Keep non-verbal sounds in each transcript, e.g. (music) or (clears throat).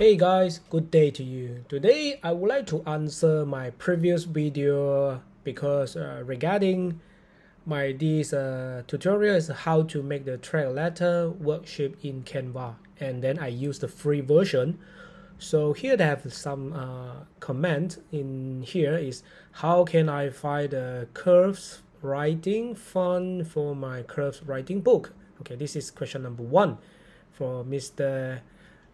Hey guys, good day to you. Today I would like to answer my previous video because uh, regarding my this uh, tutorial is how to make the track letter worksheet in Canva and then I use the free version. So here they have some uh, comment in here is how can I find the curves writing font for my curves writing book? Okay, this is question number one for Mr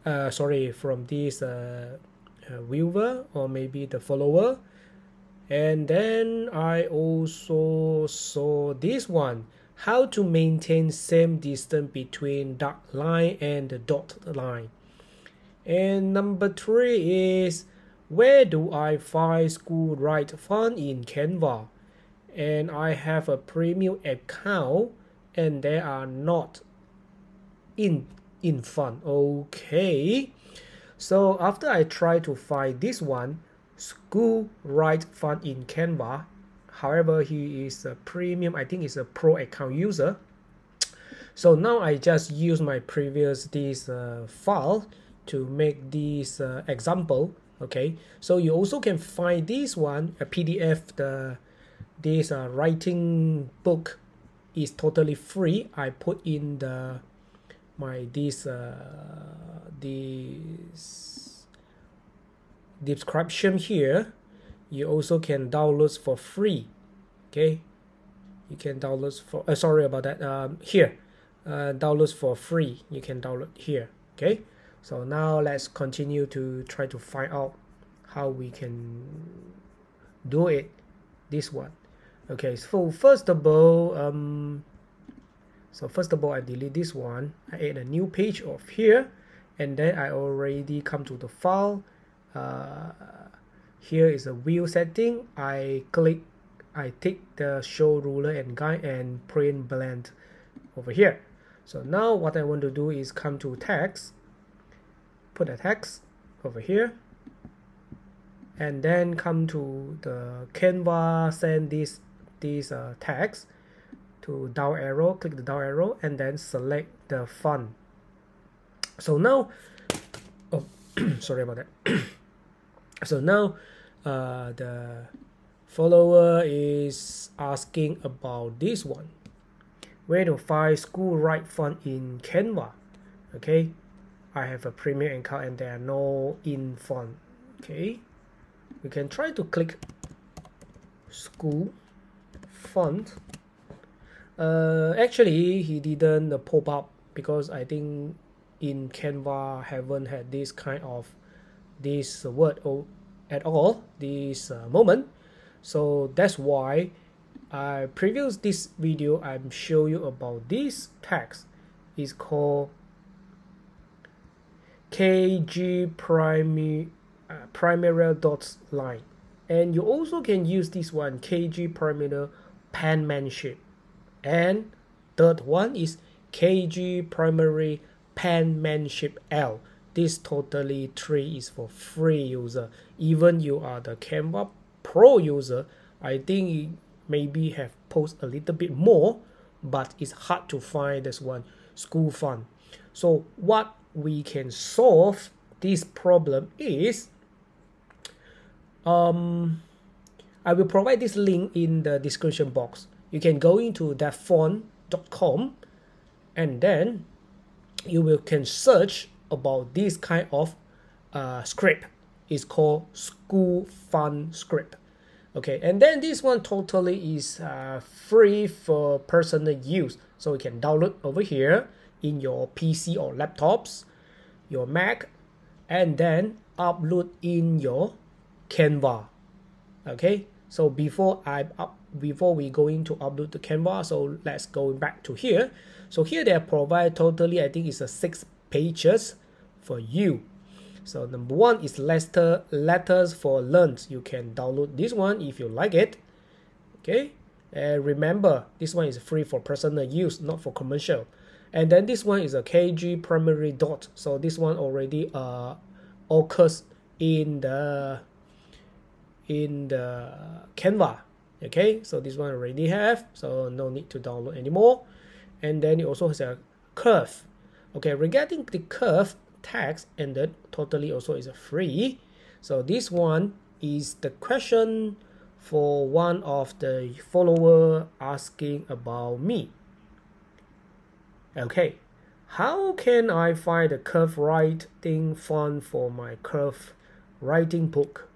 uh, sorry from this uh, uh, viewer or maybe the follower. And then I also saw this one. How to maintain same distance between dot line and the dot line. And number three is where do I find school write font in Canva? And I have a premium account and they are not in in font okay. So after I try to find this one school write font in Canva however he is a premium I think he's a pro account user. So now I just use my previous this uh, file to make this uh, example okay? So you also can find this one a PDF the this uh, writing book is totally free. I put in the my this uh, this description here you also can download for free okay? You can download for uh, sorry about that um, here uh, downloads for free you can download here okay? So now let's continue to try to find out how we can do it this one. Okay so first of all um, so first of all I delete this one. I add a new page of here and then I already come to the file. Uh, here is a view setting. I click I take the show ruler and guide and print bleed over here. So now what I want to do is come to text put a text over here and then come to the Canva Sans this this uh, text to down arrow click the down arrow and then select the font. So now oh (clears throat) sorry about that. (clears throat) So now uh, the follower is asking about this one. Where to find school write font in canva? Okay i have a premium account and there are no in font. Okay we can try to click school font uh, actually, he didn't uh, pop up because I think in Canva haven't had this kind of this word at all this uh, moment. So that's why I previous this video I'm show you about this text is called KG primary uh, primary dots line. And you also can use this one KG primary penmanship and third one is KG primary penmanship L. This totally three is for free user. Even you are the Canva Pro user, I think maybe have post a little bit more, but it's hard to find this one school font. So what we can solve this problem is um I will provide this link in the description box you can go into dafont.com and then you will can search about this kind of uh, script it's called school font script okay and then this one totally is uh, free for personal use. So you can download over here in your pc or laptops your mac and then upload in your canva. Okay so before i up before we go into upload the canva so let's go back to here. So here they provide totally i think it's a six pages for you. So number one is letter letters for learns. You can download this one if you like it okay? And remember this one is free for personal use not for commercial. And then this one is a kg primary dot. So this one already uh occurs in the in the canva okay so this one already have so no need to download anymore. And then it also has a curve. Okay regarding the curve text and then totally also is a free. So this one is the question for one of the follower asking about me. Okay how can I find the curve writing font for my curve writing book?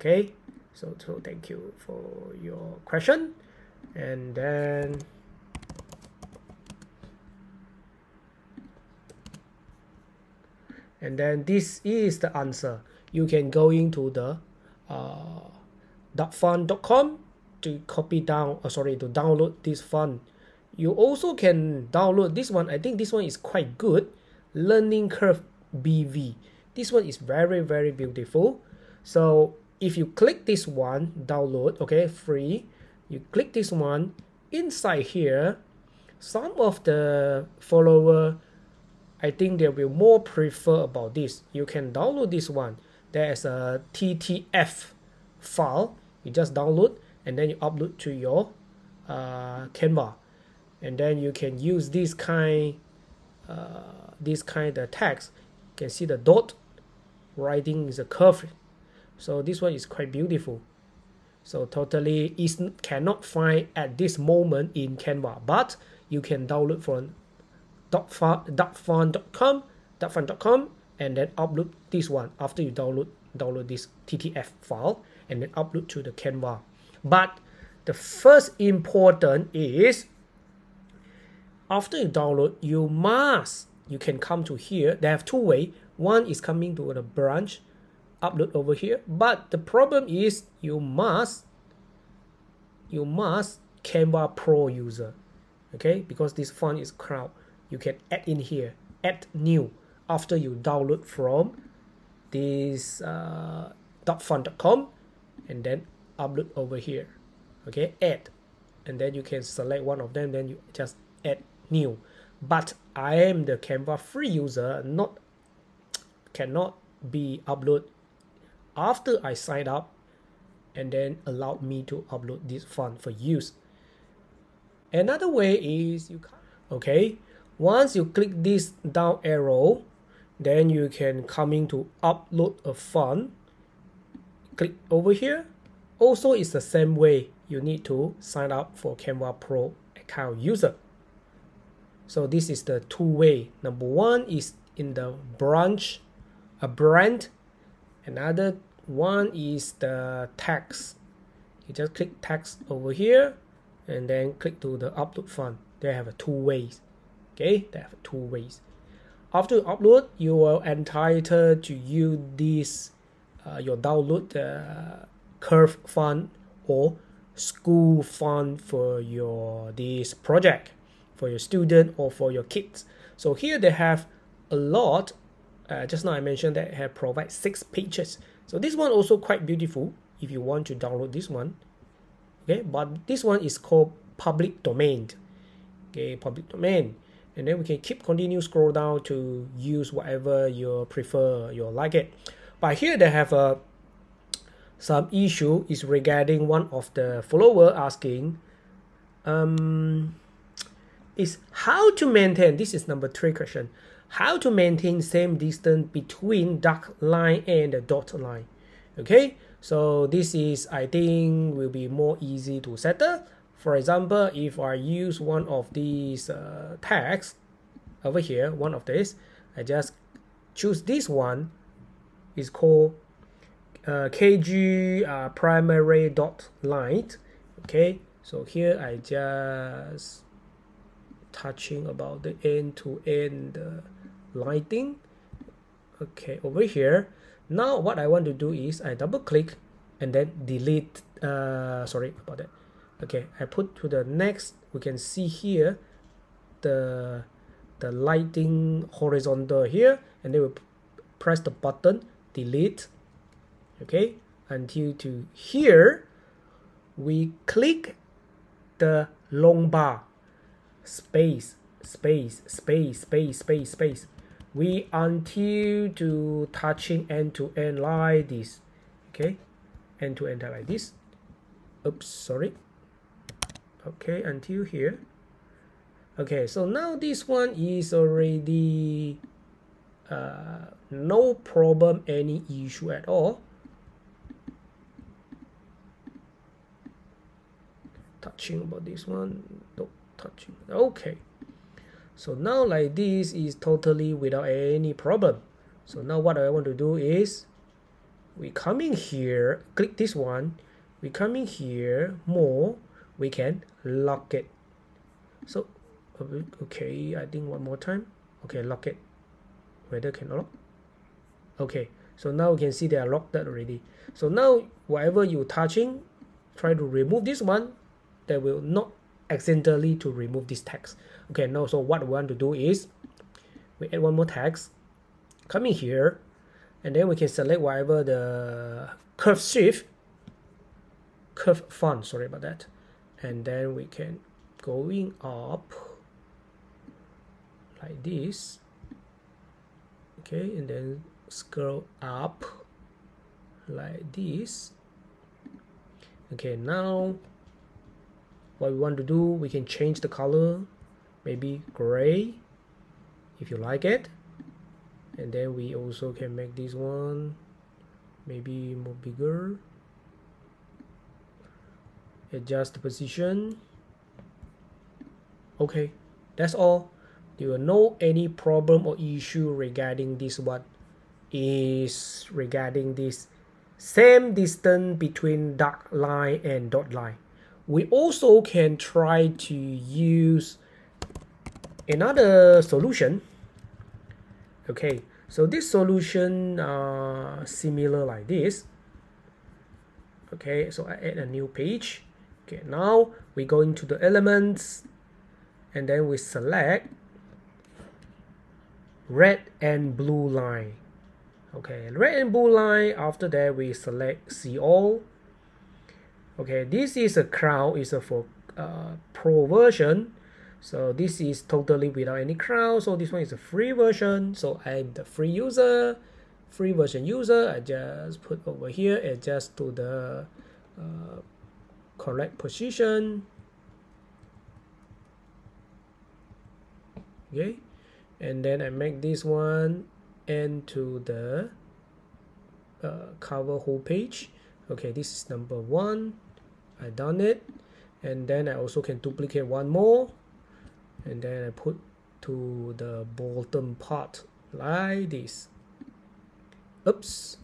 Okay so so thank you for your question. And then and then this is the answer. You can go into the uh, dafont.com to copy down uh, sorry to download this font you also can download this one. I think this one is quite good. Learning curve bv this one is very very beautiful. So if you click this one download okay free you click this one inside here some of the follower I think they will more prefer about this. You can download this one. There's a TTF file. You just download and then you upload to your uh, Canva. And then you can use this kind uh, this kind of text. You can see the dot writing is a curve so this one is quite beautiful. So totally is cannot find at this moment in Canva but you can download from dafont.com dafont.com and then upload this one after you download download this TTF file and then upload to the Canva. But the first important is after you download you must you can come to here. They have two way. One is coming to the branch upload over here. But the problem is you must you must Canva Pro user okay? Because this font is crowd. You can add in here add new after you download from this uh, dafont.com and then upload over here okay? Add. And then you can select one of them then you just add new. But I am the Canva free user not cannot be upload after I signed up and then allowed me to upload this font for use. Another way is you can, okay? Once you click this down arrow then you can come in to upload a font. Click over here. Also it's the same way. You need to sign up for Canva Pro account user. So this is the two way. Number one is in the branch a brand another one is the text you just click text over here and then click to the upload font they have two ways okay? They have two ways. After upload you are entitled to use this uh, your download uh, curve font or school font for your this project for your student or for your kids. So here they have a lot uh, just now I mentioned that have provide six pages. So this one also quite beautiful if you want to download this one. Okay but this one is called public domain. Okay public domain. And then we can keep continue scroll down to use whatever you prefer you like it. But here they have a some issue is regarding one of the follower asking um is how to maintain this is number three question how to maintain same distance between dark line and the dot line. Okay? So this is i think will be more easy to settle. For example if i use one of these uh, tags over here one of this i just choose this one. Is called uh, kg uh, primary dot light. Okay? So here i just touching about the end to end uh, lighting. Okay over here. Now what I want to do is I double click and then delete uh, sorry about that. Okay I put to the next we can see here the the lighting horizontal here and then we press the button delete. Okay until to here we click the long bar. Space space space space space space we until to touching end to end like this. Okay? End to end like this. Oops sorry. Okay until here. Okay so now this one is already uh, no problem any issue at all. Touching about this one. No touching. Okay so now like this is totally without any problem. So now what I want to do is we come in here click this one. We come in here more we can lock it. So okay I think one more time. Okay lock it. Whether can lock okay so now you can see they are locked already. So now whatever you touching try to remove this one. That will not accidentally to remove this text okay now so what we want to do is we add one more text coming here and then we can select whatever the curve shift curve font sorry about that. And then we can going up like this. Okay and then scroll up like this. Okay now what we want to do we can change the color maybe gray if you like it. And then we also can make this one maybe more bigger. Adjust the position. Okay that's all. There will no any problem or issue regarding this one is regarding this same distance between dark line and dot line we also can try to use another solution. Okay so this solution uh, similar like this. Okay so I add a new page. Okay now we go into the elements and then we select red and blue line. Okay red and blue line after that we select see all okay this is a crown is a for uh, pro version. So this is totally without any crown. So this one is a free version. So i'm the free user free version user. I just put over here adjust to the uh, correct position. Okay and then i make this one into the uh, cover whole page. Okay this is number one I done it and then I also can duplicate one more and then I put to the bottom part like this. Oops.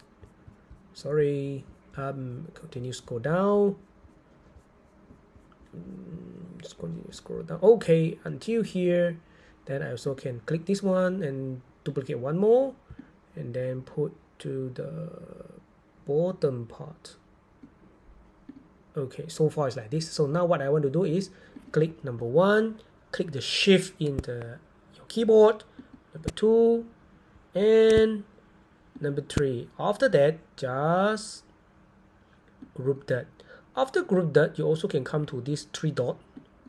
Sorry. Um continue scroll down. Mm, just continue scroll down. Okay until here. Then I also can click this one and duplicate one more and then put to the bottom part okay so far it's like this. So now what I want to do is click number one click the shift in the your keyboard number two and number three. After that just group that. After group that you also can come to this three dot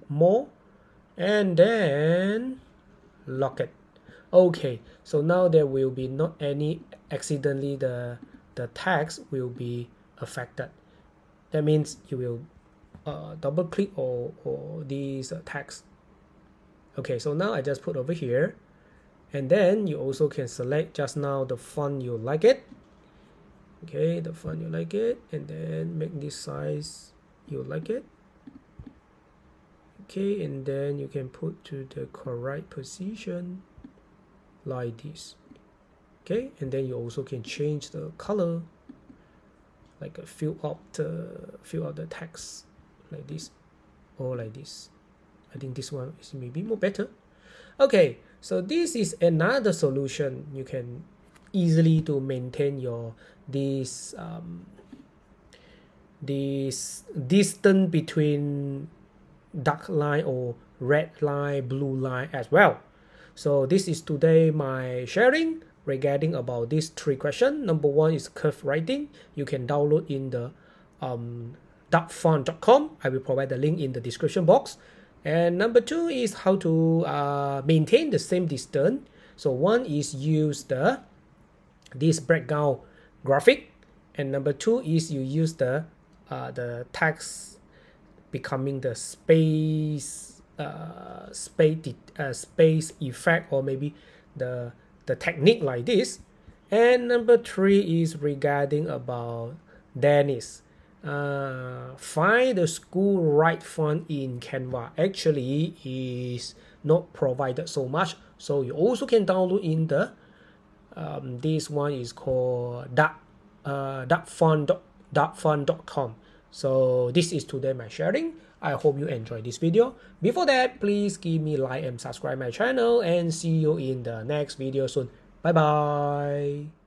more and then lock it. Okay so now there will be not any accidentally the the text will be affected that means you will uh, double click or, or these uh, text okay so now I just put over here. And then you also can select just now the font you like it. Okay the font you like it. And then make this size you like it. Okay and then you can put to the correct position like this. Okay and then you also can change the color like a fill up the fill out the text like this or like this. I think this one is maybe more better. Okay so this is another solution you can easily to maintain your this um, this distance between dark line or red line blue line as well. So this is today my sharing regarding about these three questions. Number one is curve writing. You can download in the um, dafont.com. I will provide the link in the description box. And number two is how to uh, maintain the same distance. So one is use the this breakdown graphic, and number two is you use the uh, the text becoming the space uh, space uh, space effect or maybe the the technique like this. And number three is regarding about Dennis. Uh, find the school right font in Canva. Actually is not provided so much. So you also can download in the um, this one is called dark uh, dafont.dafont.com so this is today my sharing I hope you enjoy this video. Before that, please give me like and subscribe my channel and see you in the next video soon. Bye bye.